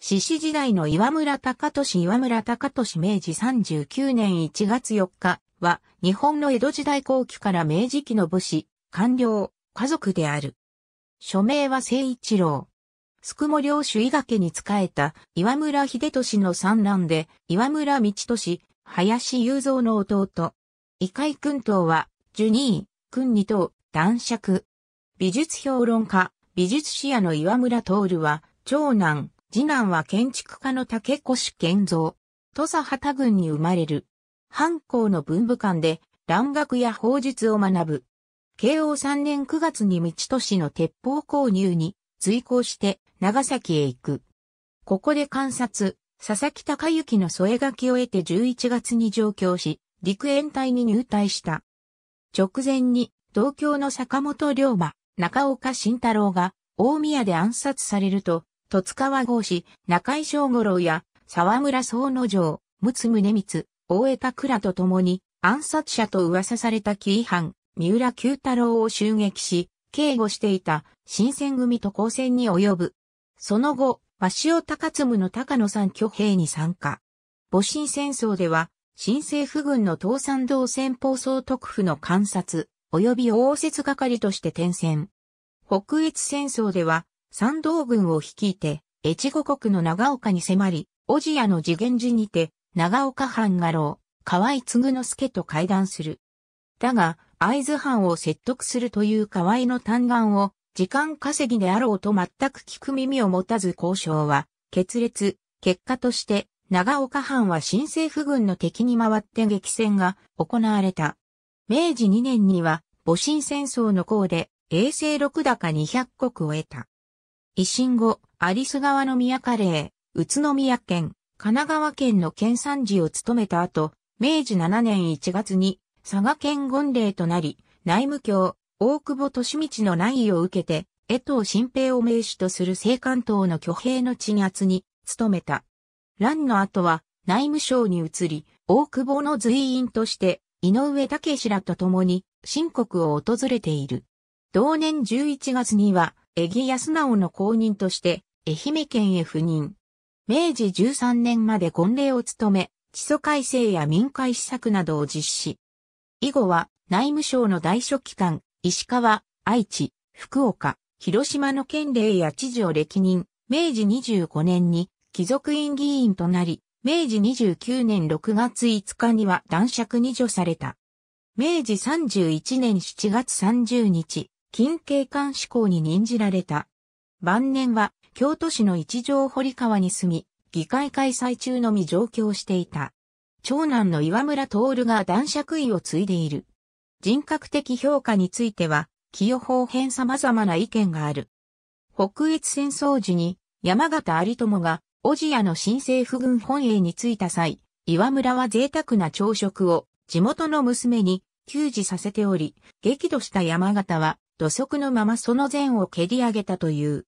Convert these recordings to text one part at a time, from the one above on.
獅子時代の岩村隆俊岩村隆俊明治39年1月4日は日本の江戸時代後期から明治期の武士、官僚、家族である。署名は聖一郎。すくも領主伊賀家に仕えた岩村秀俊の三男で岩村道俊、林雄三の弟。異界君等は、ジュニー、君二等、男爵。美術評論家、美術史家の岩村徹は、長男、次男は建築家の竹越健三。土佐畑郡に生まれる。藩校の文部館で蘭学や法術を学ぶ。慶応3年9月に道都市の鉄砲購入に追行して長崎へ行く。ここで観察、佐々木隆之の添え書きを得て11月に上京し、陸援隊に入隊した。直前に同郷の坂本龍馬、中岡慎太郎が大宮で暗殺されると、戸塚川郷士、中井正五郎や沢村総之丞、陸奥宗光、大江田倉と共に暗殺者と噂された紀伊藩、三浦九太郎を襲撃し、警護していた新選組と交戦に及ぶ。その後、鷲尾高津の高野山挙兵に参加。戊辰戦争では、新政府軍の東山道戦法総督府の観察、及び応接係として転戦。北越戦争では、山道軍を率いて、越後国の長岡に迫り、小千谷の次元寺にて、長岡藩画廊、河合継之助と会談する。だが、会津藩を説得するという河合の嘆願を、時間稼ぎであろうと全く聞く耳を持たず交渉は、決裂、結果として、長岡藩は新政府軍の敵に回って激戦が行われた。明治2年には、戊辰戦争の功で、衛星六高200国を得た。維新後、有栖川の宮カレー、宇都宮県、神奈川県の県参事を務めた後、明治7年1月に佐賀県軍令となり、内務卿、大久保利道の内意を受けて、江藤新平を名手とする政関東の挙兵の鎮圧に努めた。乱の後は内務省に移り、大久保の随員として、井上武氏らと共に、新国を訪れている。同年11月には、江木安直の公認として愛媛県へ赴任。明治13年まで婚礼を務め、基礎改正や民会施策などを実施。以後は内務省の大書記官、石川、愛知、福岡、広島の県令や知事を歴任、明治25年に貴族院議員となり、明治29年6月5日には男爵に除された。明治31年7月30日、近警官志向に任じられた。晩年は京都市の一条堀川に住み、議会開催中のみ上京していた。長男の岩村徹が男爵位を継いでいる。人格的評価については、起用法編様々な意見がある。北越戦争時に山形有友が小千谷の新政府軍本営に着いた際、岩村は贅沢な朝食を地元の娘に給仕させており、激怒した山形は土足のままその前を蹴り上げたという。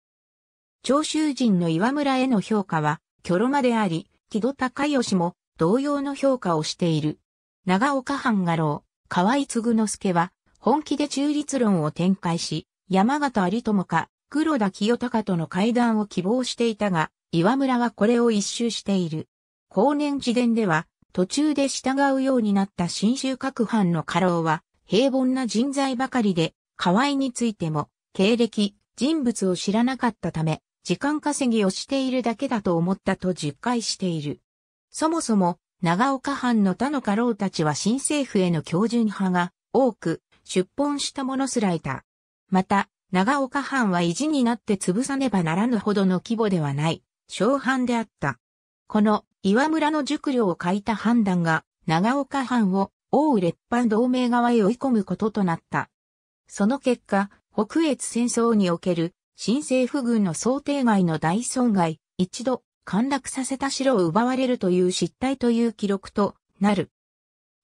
長州人の岩村への評価は、キョロマであり、木戸高義も同様の評価をしている。長岡藩画廊、河合継之助は、本気で中立論を展開し、山形有友か黒田清隆との会談を希望していたが、岩村はこれを一周している。後年自伝では、途中で従うようになった新州各藩の家老は、平凡な人材ばかりで、河合についても、経歴、人物を知らなかったため、時間稼ぎをしているだけだと思ったと実戒している。そもそも、長岡藩の他の家老たちは新政府への標準派が多く出奔した者すらいた。また、長岡藩は意地になって潰さねばならぬほどの規模ではない、小藩であった。この岩村の熟慮を書いた判断が長岡藩を王列藩同盟側へ追い込むこととなった。その結果、北越戦争における新政府軍の想定外の大損害、一度陥落させた城を奪われるという失態という記録となる。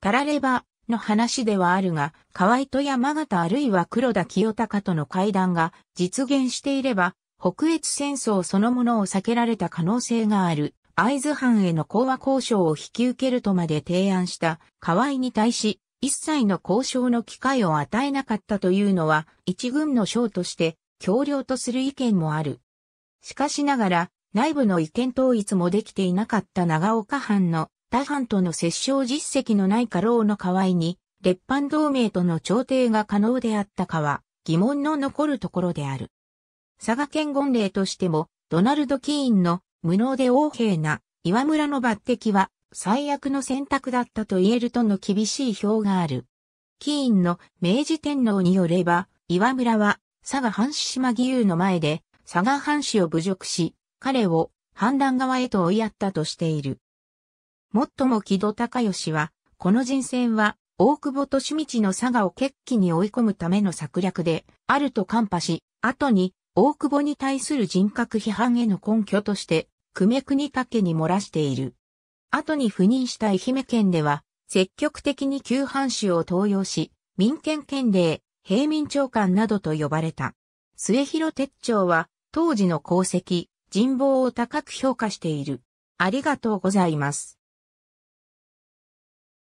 タラレバの話ではあるが、河合と山形あるいは黒田清隆との会談が実現していれば、北越戦争そのものを避けられた可能性がある。会津藩への講和交渉を引き受けるとまで提案した河合に対し、一切の交渉の機会を与えなかったというのは、一軍の将として、強量とする意見もある。しかしながら、内部の意見統一もできていなかった長岡藩の他藩との折衝実績のない家老の河合に、列藩同盟との調停が可能であったかは疑問の残るところである。佐賀県言例としても、ドナルド・キーンの無能で横平な岩村の抜擢は最悪の選択だったと言えるとの厳しい表がある。キーンの明治天皇によれば、岩村は佐賀藩士島義勇の前で佐賀藩士を侮辱し、彼を反乱側へと追いやったとしている。もっとも木戸孝義は、この人選は大久保利道の佐賀を決起に追い込むための策略であると看破し、後に大久保に対する人格批判への根拠として、久米国武に漏らしている。後に赴任した愛媛県では、積極的に旧藩主を登用し、民権権令、平民長官などと呼ばれた。末広鉄長は、当時の功績、人望を高く評価している。ありがとうございます。